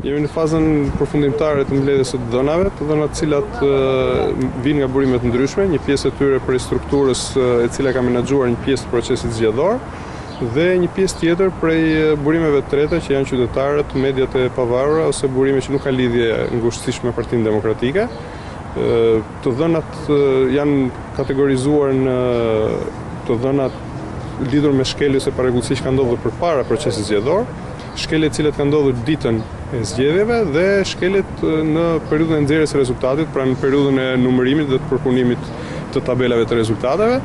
Jemi në fazën përfundimtare të mbledhjes së të dhënave, të dhëna të cilat vijnë nga burime të ndryshme, një pjesë e tyre prej strukturës e cila ka menaxhuar një pjesë të procesit zgjedhor dhe një pjesë tjetër prej burimeve të treta që janë qytetarët, mediat e pavarura ose burime që nuk kanë lidhje ngushtësisht me Partinë Demokratike. Të dhënat janë kategorizuar në të dhënat lidhur me shkelje ose parregullsi që kanë ndodhur përpara procesit zgjedhor, shkelje të cilat kanë ndodhur ditën e zgjedhjeve dhe shkeljet në periudhën e nxjerrjes së rezultatit, pra në periudhën e numërimit dhe të përpunimit të tabelave të rezultateve.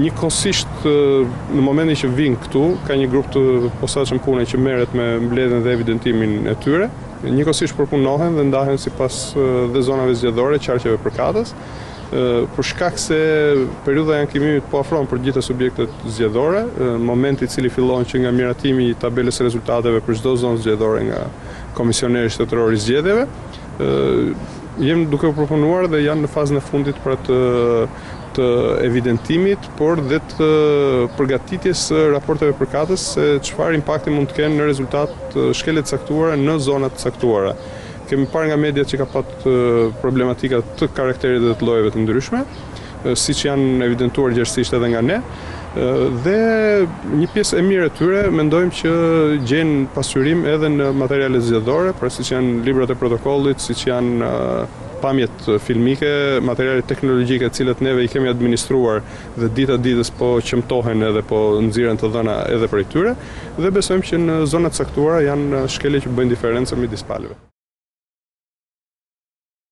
Njëkohësisht në momentin që vijnë këtu, ka një grup të posaçëm pune që merret me mbledhjen dhe evidentimin e tyre. Njëkohësisht përpunohen dhe ndahen sipas dhe zonave zgjedhore, qarqeve përkatës, për shkak se periudha e ankimimit po afron për të gjitha subjektet zgjedhore, moment i cili fillon që nga miratimi i tabelës së rezultateve për çdo zonë zgjedhore nga Komisioneri Shtetëror i Zgjedhjeve. Janë duke u përpunuar dhe janë në fazën e fundit pra të të evidentimit, por dhe të përgatitjes së raporteve përkatës se çfarë impakti mund të kenë në rezultat shkelje të caktuara në zona të caktuara. Kemi parë nga media që ka pat problematika të karakterit dhe të llojeve të ndryshme, siç janë evidentuar gjerësisht edhe nga ne, dhe një pjesë e mirë e tyre mendojmë që gjejnë pasqyrim edhe në materialet zgjedhore, pra siç janë librat e protokollit, siç janë pamjet filmike, materialet teknologjike të cilat neve i kemi administruar dhe dita ditës po qëmtohen edhe po nxirren të dhëna edhe prej tyre dhe besojmë që në zona të caktuara janë shkelje që bëjnë diferencën midis palëve.